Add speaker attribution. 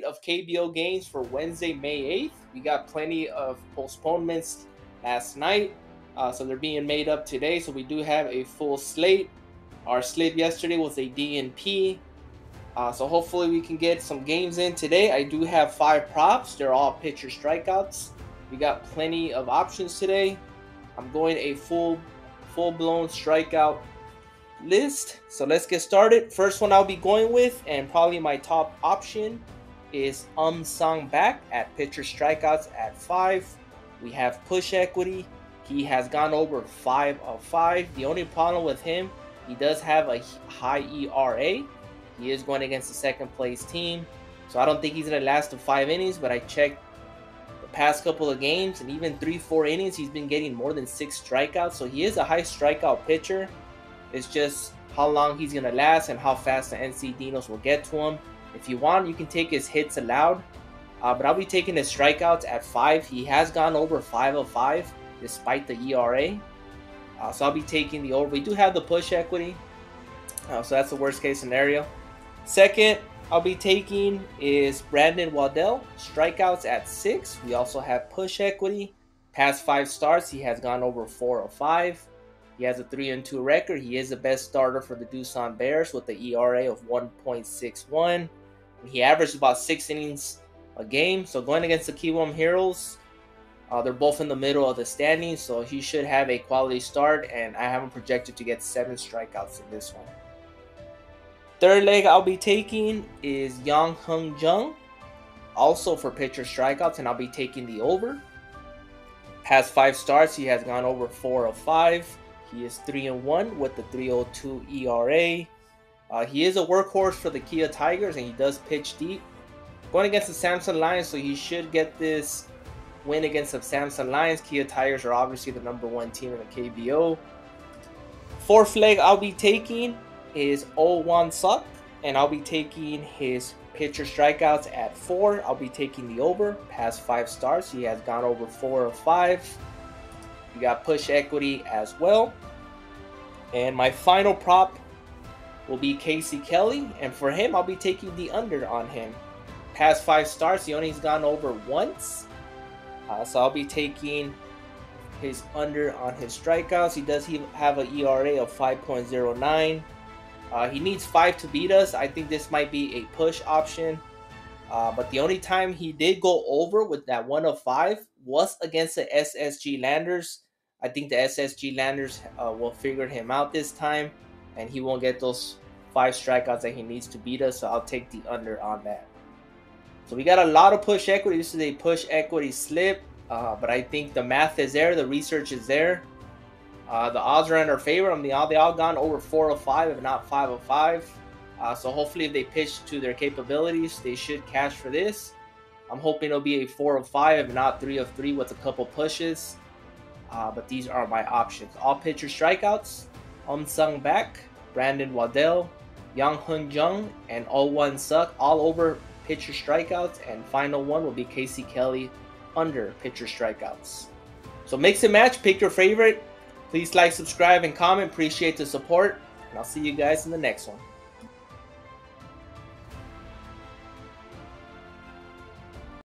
Speaker 1: slate of KBO games for Wednesday, May 8th. We got plenty of postponements last night, uh, so they're being made up today. So we do have a full slate. Our slate yesterday was a DNP. Uh, so hopefully we can get some games in today. I do have five props. They're all pitcher strikeouts. We got plenty of options today. I'm going a full full blown strikeout list. So let's get started. First one I'll be going with, and probably my top option, is Um Sung Back at pitcher strikeouts at five. We have push equity. He has gone over five of five. The only problem with him, he does have a high ERA. He is going against the second place team. So I don't think he's going to last to five innings, but I checked the past couple of games and even three, four innings, he's been getting more than six strikeouts. So he is a high strikeout pitcher. It's just how long he's going to last and how fast the NC Dinos will get to him. If you want, you can take his hits allowed. Uh, but I'll be taking his strikeouts at five. He has gone over five of five despite the ERA. Uh, so I'll be taking the over. We do have the push equity. Uh, so that's the worst case scenario. Second, I'll be taking is Brandon Waddell. Strikeouts at six. We also have push equity. Past five starts, he has gone over four of five. He has a 3 and 2 record. He is the best starter for the Doosan Bears with the ERA of 1.61. He averaged about six innings a game. So going against the Kiwoom Heroes, uh, they're both in the middle of the standings, so he should have a quality start. And I have him projected to get seven strikeouts in this one. Third leg I'll be taking is Yang Hyeon-jong, also for pitcher strikeouts, and I'll be taking the over. Has five starts, he has gone over four of five. He is 3 and 1 with the 302 ERA. Uh, he is a workhorse for the Kia Tigers and he does pitch deep. Going against the Samsung Lions, so he should get this win against the Samsung Lions. Kia Tigers are obviously the number one team in the KBO. Fourth leg I'll be taking is O1 Suck, and I'll be taking his pitcher strikeouts at four. I'll be taking the over. Past five starts, he has gone over four or five. You got push equity as well. And my final prop will be Casey Kelly. And for him, I'll be taking the under on him. Past five starts, he only's gone over once. Uh, so I'll be taking his under on his strikeouts. He does he have an ERA of 5.09. Uh, he needs five to beat us. I think this might be a push option. Uh, but the only time he did go over with that one of five was against the SSG Landers. I think the SSG Landers uh, will figure him out this time, and he won't get those five strikeouts that he needs to beat us. So I'll take the under on that. So we got a lot of push equity. This is a push equity slip, uh, but I think the math is there, the research is there. Uh, the odds are in our favor. I mean, they all, they all gone over four of five, if not five of five. Uh, so hopefully, if they pitch to their capabilities, they should cash for this. I'm hoping it'll be a four of five, if not three of three, with a couple pushes. Uh, but these are my options. All pitcher strikeouts, Sung Back, Brandon Waddell, Yang Hyeon-jong, and All One Suck, all over pitcher strikeouts. And final one will be Casey Kelly under pitcher strikeouts. So mix and match, pick your favorite. Please like, subscribe, and comment. Appreciate the support. And I'll see you guys in the next one.